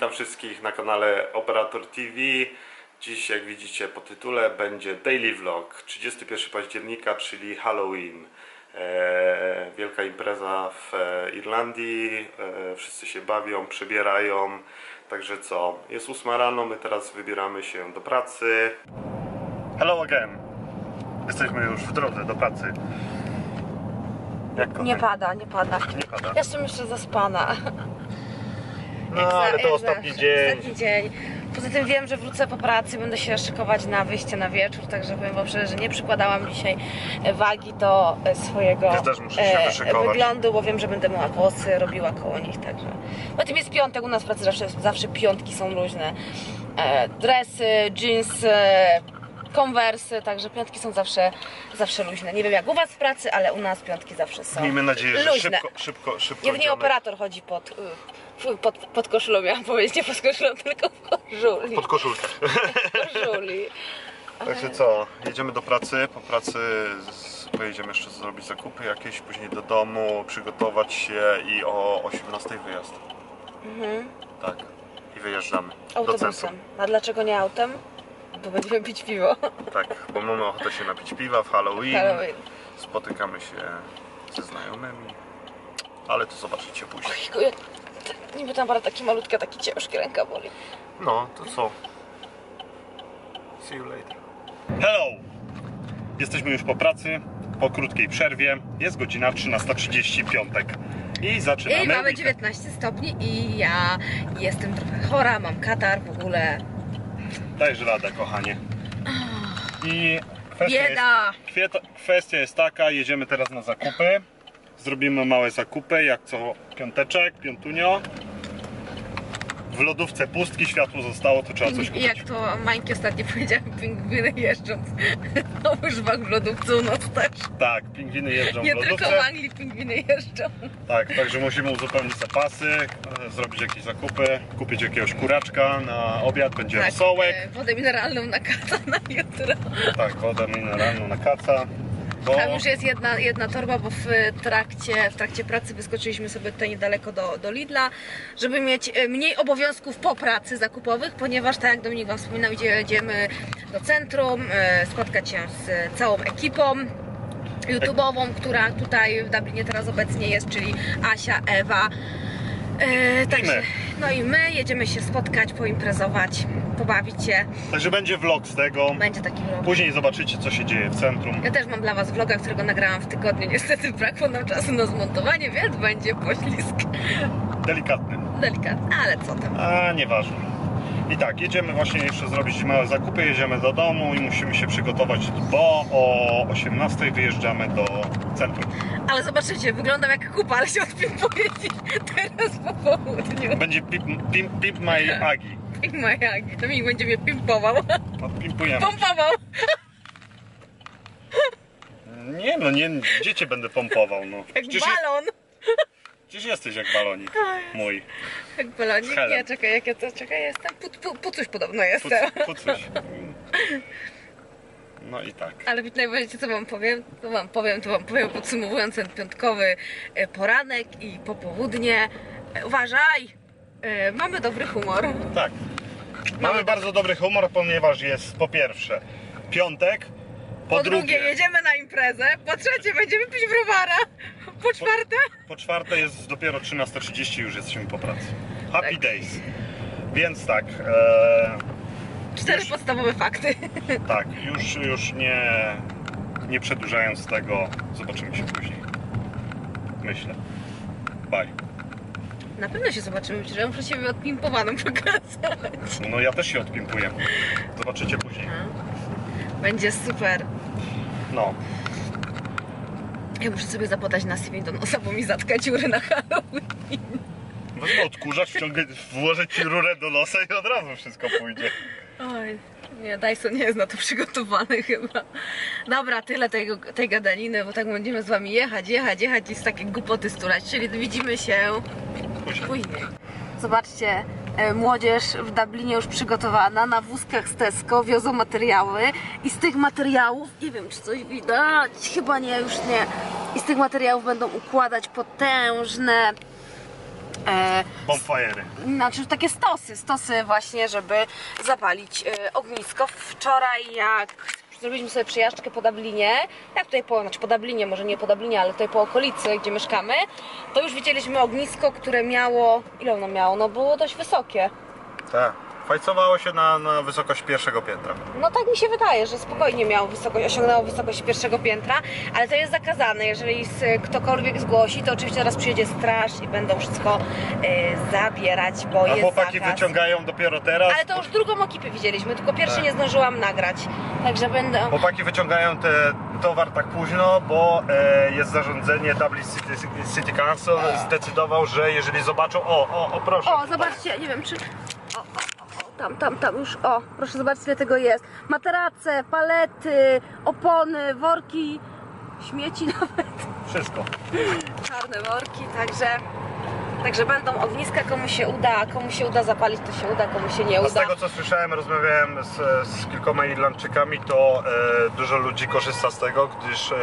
witam wszystkich na kanale Operator TV. Dziś, jak widzicie po tytule, będzie daily vlog 31 października, czyli Halloween. E, wielka impreza w e, Irlandii, e, wszyscy się bawią, przebierają. Także co, jest 8 rano, my teraz wybieramy się do pracy. Hello again. Jesteśmy już w drodze do pracy. Jak Nie pada, nie pada. Nie pada. Jestem jeszcze zaspana. No, Jak ale to jak ostatni dzień. Ostatni dzień. Poza tym wiem, że wrócę po pracy, będę się szykować na wyjście na wieczór, także powiem wam szczerze, że nie przykładałam dzisiaj wagi do e, swojego Ja też muszę się wyszykować. wyglądu, bo wiem, że będę myła włosy, robiła koło nich, także. Poza tym jest piątek, u nas w pracy zawsze, zawsze piątki są luźne. E, dresy, jeansy, konwersy, także piątki są zawsze, zawsze luźne. Nie wiem jak u was w pracy, ale u nas piątki zawsze są Miejmy nadzieję, że luźne. szybko, szybko, szybko. Nie w niej idziemy. operator chodzi pod, y, pod, pod koszulą, miałam powiedzieć, nie pod koszulą, tylko w koszuli. Pod koszulkę. koszuli. Także co, jedziemy do pracy, po pracy pojedziemy jeszcze zrobić zakupy jakieś, później do domu, przygotować się i o 18 wyjazd. Tak. I wyjeżdżamy. Autobusem. A dlaczego nie autem? Bo będziemy pić piwo. Tak, bo mamy ochotę się napić piwa w Halloween. Halloween. Spotykamy się ze znajomymi. Ale to zobaczycie później. Ojku, jak... Niby tam para taki malutka, taki ciężki, ręka boli. No, to co? See you later. Hello! Jesteśmy już po pracy, po krótkiej przerwie. Jest godzina 13.30 piątek. I zaczynamy. I mamy weekend. 19 stopni i ja jestem trochę chora, mam katar w ogóle. Dajesz radę, kochanie. I kwestia jest, Bieda! kwieta- kwestia jest taka, jedziemy teraz na zakupy. Zrobimy małe zakupy, jak co piąteczek, piątunio. W lodówce pustki, światło zostało, to trzeba coś I kupić. jak to Mańki ostatnio powiedziała, pingwiny jeżdżą w łyżwach w lodówce u nas też. Tak, pingwiny jeżdżą Nie w tylko w lodówce. Anglii pingwiny jeżdżą. Tak, także musimy uzupełnić zapasy, e, zrobić jakieś zakupy, kupić jakiegoś kuraczka na obiad, będzie Tak, rosołek. e, wodę mineralną na kata na jutro. Tak, wodę mineralną na kaca. Bo... Tam już jest jedna, jedna torba, bo w trakcie, w trakcie pracy wyskoczyliśmy sobie tutaj niedaleko do, do Lidla, żeby mieć e, mniej obowiązków po pracy zakupowych, ponieważ tak jak Dominik Wam wspominał, idzie- jedziemy do centrum, e, spotkać się z całą ekipą YouTube'ową, która tutaj w Dublinie teraz obecnie jest, czyli Asia, Ewa. E, także, my. no i my jedziemy się spotkać, poimprezować, pobawić się. Także będzie vlog z tego. Będzie taki vlog. Później zobaczycie, co się dzieje w centrum. Ja też mam dla Was vloga, którego nagrałam w tygodniu. Niestety brakło nam czasu na zmontowanie, więc będzie poślizg. Delikatny. Delikatny, ale co tam. A, nieważne. I tak, jedziemy właśnie jeszcze zrobić małe zakupy, jedziemy do domu i musimy się przygotować, bo o 18 wyjeżdżamy do centrum. Ale zobaczycie, wyglądam jak kupa, ale się odpimpuję teraz po południu. Będzie pimp, pimp, pimp my Agi. Pink Majagi, Dominik będzie mnie pimpował. Odpimpujemy. Pompował. Nie no, nie, gdzie cię będę pompował, no. Jak Przecież, balon. przecież jesteś jak balonik mój. Jak balonik. Nie, czekaj, jak ja to, czekaj, jestem. Pu, pu, pucuś podobno Puc, jestem. pucuś. No i tak. Ale najważniejsze co wam powiem, to wam powiem, to wam powiem podsumowując ten piątkowy e, poranek i popołudnie. E, Uważaj! E, Mamy dobry humor. Tak. Mamy bardzo dobry humor, ponieważ jest po pierwsze piątek, po, Po, drugie, jedziemy na imprezę, po trzecie będziemy pić browara, po czwarte po czwarte jest dopiero 13.30 już jesteśmy po pracy. Happy Tak. days. Więc tak, cztery Już- podstawowe fakty. tak, już, już nie, nie przedłużając tego, zobaczymy się później. Myślę. Bye. Na pewno się zobaczymy, że ja muszę siebie odpimpowaną pokazać. No ja też się odpimpuję. Zobaczycie później. Będzie super. No, Ja muszę sobie zapodać na sypień do nosa, bo mi zatka dziury na Halloween. wezmę odkurzacz, wciągę, włożę ci rurę do nosa i od razu wszystko pójdzie. Oj, nie, Dyson nie jest na to przygotowany chyba. Dobra, tyle tego, tej gadaniny, bo tak będziemy z wami jechać, jechać, jechać i z takie głupoty stulać, czyli widzimy się Później. później. Zobaczcie, e, młodzież w Dublinie już przygotowana, na wózkach z Tesco wiozą materiały i z tych materiałów, nie wiem czy coś widać, chyba nie, już nie, i z tych materiałów będą układać potężne e, Bonfire'y. znaczy takie stosy, stosy właśnie, żeby zapalić e, ognisko. Wczoraj jak zrobiliśmy sobie przejażdżkę po Dublinie, jak tutaj po, znaczy po Dublinie, może nie po Dublinie, ale tutaj po okolicy, gdzie mieszkamy, to już widzieliśmy ognisko, które miało, ile ono miało? No było dość wysokie. Tak. Fajcowało się na, na wysokość pierwszego piętra. No tak mi się wydaje, że spokojnie miało wysokość, osiągnęło wysokość pierwszego piętra, ale to jest zakazane. Jeżeli z, ktokolwiek zgłosi, to oczywiście teraz przyjedzie straż i będą wszystko e, zabierać, bo A jest chłopaki zakaz. wyciągają dopiero teraz. Ale to już drugą ekipę widzieliśmy, tylko pierwszy Tak. nie zdążyłam nagrać. Także będę. Chłopaki wyciągają te towar tak późno, bo e, jest zarządzenie Dublin City, City Council zdecydował, że jeżeli zobaczą, o, o, o proszę. O, zobaczcie, nie wiem czy. Tam, tam, tam już. O, proszę zobaczyć, ile tego jest. Materace, palety, opony, worki, śmieci nawet. Wszystko. czarne worki, także, także będą ogniska, komu się uda, komu się uda zapalić, to się uda, komu się nie A z uda. tego co słyszałem, rozmawiałem z, z kilkoma Irlandczykami, to e, dużo ludzi korzysta z tego, gdyż e,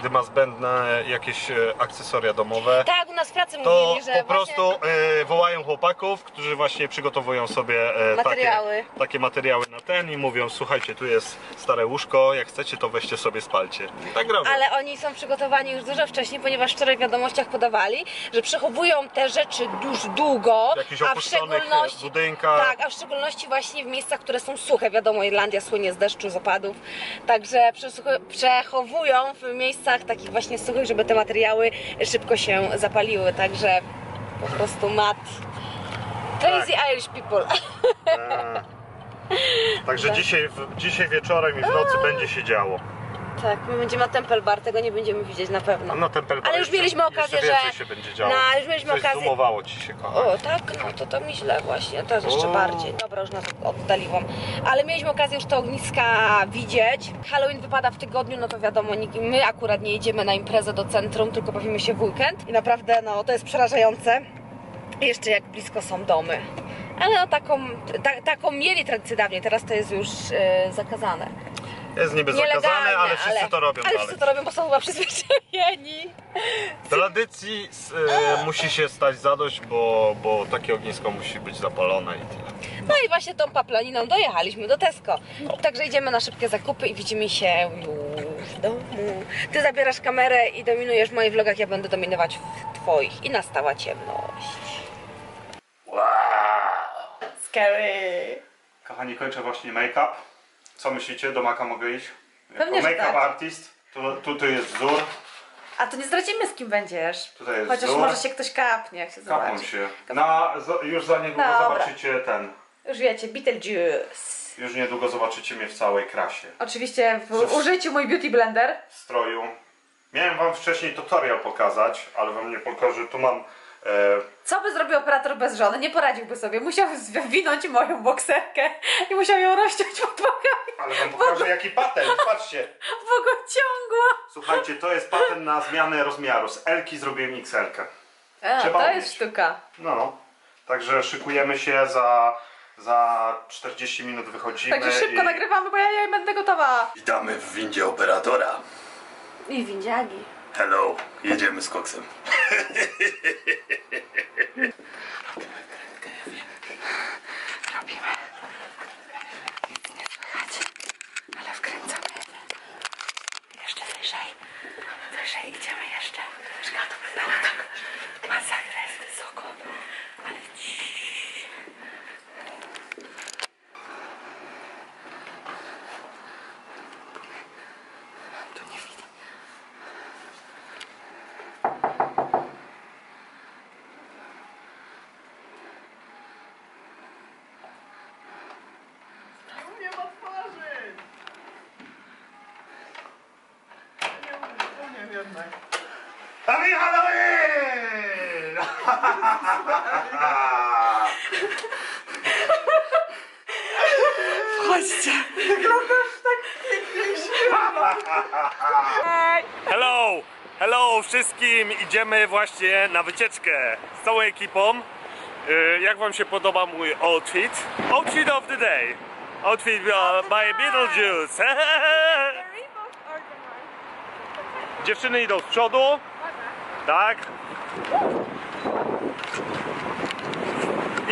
gdy ma zbędne jakieś e, akcesoria domowe, Tak, u nas w pracy to mówili, że po prostu e, wołają chłopaków, którzy właśnie przygotowują sobie e, Materiały. Takie, takie materiały na ten i mówią, słuchajcie, tu jest stare łóżko, jak chcecie to weźcie sobie spalcie. I tak robią. Ale oni są przygotowani już dużo wcześniej, ponieważ wczoraj w wiadomościach podawali, że przechowują te rzeczy już długo, W a w opuszczonych, szczególności budynkach. Tak, a w szczególności właśnie w miejscach, które są suche. Wiadomo, Irlandia słynie z deszczu, z opadów. Także przechowują w miejscach takich właśnie suchych, żeby te materiały szybko się zapaliły. Także po prostu mat. Crazy Tak. Irish people. E, Także dzisiaj, w- dzisiaj wieczorem i w nocy będzie się działo. Tak, my będziemy na Temple Bar, tego nie będziemy widzieć na pewno. No ten pelpel Ale już jeszcze- mieliśmy okazję, jeszcze więcej że- się będzie działo. No, już mieliśmy Coś okazję- zoomowało ci się, kochani. O, tak? No to to mi źle właśnie, teraz jeszcze O. bardziej. Dobra, już nas oddaliłam. Ale mieliśmy okazję już te ogniska widzieć. Halloween wypada w tygodniu, no to wiadomo, nikt- my akurat nie jedziemy na imprezę do centrum, tylko bawimy się w weekend. I naprawdę, no, to jest przerażające. Jeszcze jak blisko są domy. Ale no taką, ta, taką mieli tradycję dawniej, teraz to jest już e, zakazane. Jest niby zakazane, ale wszyscy to robią Ale dalej. wszyscy to robią, bo są chyba przyzwyczajeni. Tradycji s- e, musi się stać zadość, bo, bo takie ognisko musi być zapalone i tyle. No i właśnie tą paplaniną dojechaliśmy do Tesco. Także idziemy na szybkie zakupy i widzimy się już w domu. Ty zabierasz kamerę i dominujesz w moich vlogach, ja będę dominować w twoich. I nastała ciemność. Scary. Kochani, kończę właśnie make-up. Co myślicie? Do Maka mogę iść? Pewnie, że make-up tak. artist. Tu, tutaj jest wzór. A to nie zdradzimy z kim będziesz. Tutaj jest Chociaż wzór. może się ktoś kapnie, jak się Kapą zobaczy. się. Na, za- już za niedługo Dobra. zobaczycie ten. Już wiecie, Beetlejuice. Już niedługo zobaczycie mnie w całej krasie. Oczywiście w Cóż. użyciu mój beauty blender. W stroju. Miałem wam wcześniej tutorial pokazać, ale wam nie pokażę. Tu mam e, Co by zrobił operator bez żony? Nie poradziłby sobie. Musiał zwinąć moją bokserkę i musiał ją rozciąć pod nogami, Ale wam pokażę jaki patent, patrzcie. bo go ciągła. Słuchajcie, to jest patent na zmianę rozmiaru. Z L-ki zrobiłem XL-kę. A, Trzeba to umieć. jest sztuka. No, także szykujemy się za, za 40 minut wychodzimy. Także szybko i... nagrywamy, bo ja, ja będę gotowa. Witamy w windzie operatora. I windziagi. Hello, jedziemy z koksem. Happy Halloween! Chodźcie. Hello! Hello wszystkim! Idziemy właśnie na wycieczkę z całą ekipą. Y, Jak wam się podoba mój outfit? Outfit of the day! Outfit by Beetlejuice! Dziewczyny idą z przodu, Tak?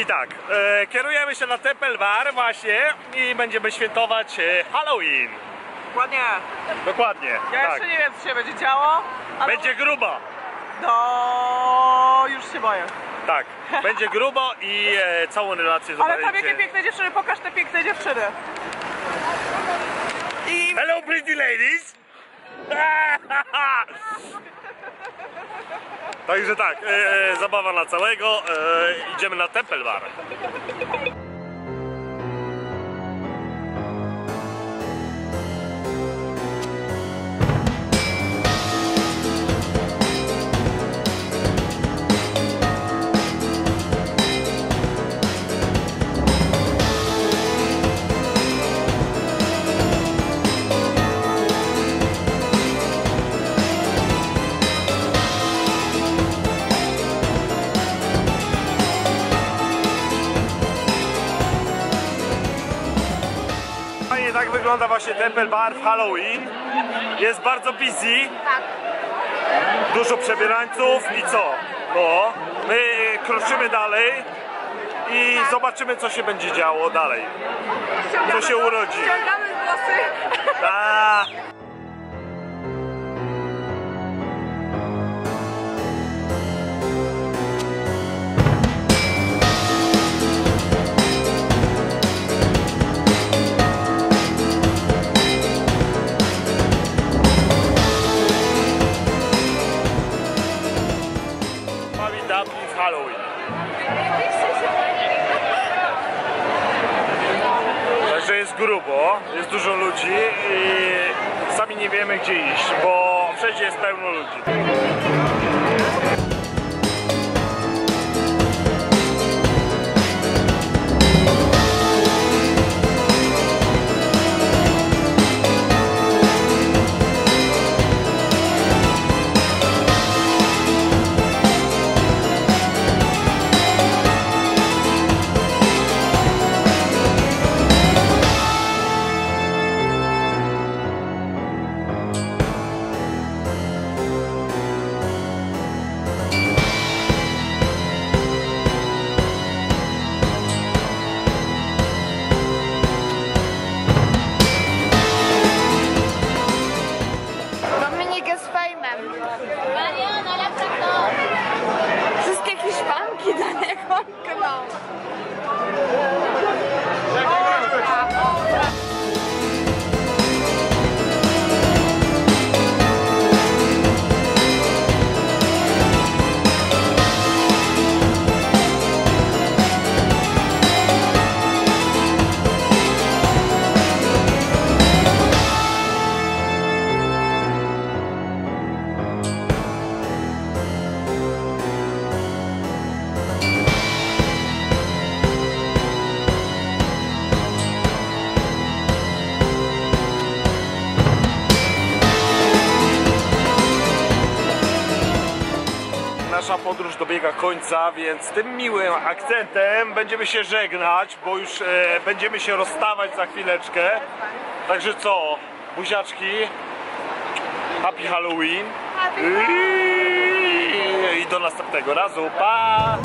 I tak, e, kierujemy się na Temple Bar właśnie i będziemy świętować e, Halloween. Dokładnie. Dokładnie, Ja tak. jeszcze nie wiem, co się będzie działo, ale Będzie grubo. no już się boję. Tak, będzie grubo i e, całą relację Ale zobaczycie. tam jakie piękne dziewczyny, pokaż te piękne dziewczyny. I Hello pretty ladies! Także tak, e, zabawa na całego, e, idziemy na Temple Temple Bar w Halloween. Jest bardzo busy. Tak. Dużo przebierańców i co? No, my kroczymy dalej i zobaczymy co się będzie działo dalej. Co się urodzi. Ściągamy włosy. A. Halloween. Także jest grubo, jest dużo ludzi i sami nie wiemy gdzie iść, bo wszędzie jest pełno ludzi. Dobiega końca, więc tym miłym akcentem będziemy się żegnać, bo już e, będziemy się rozstawać za chwileczkę. Także co, buziaczki, happy Halloween I, i do następnego razu, pa!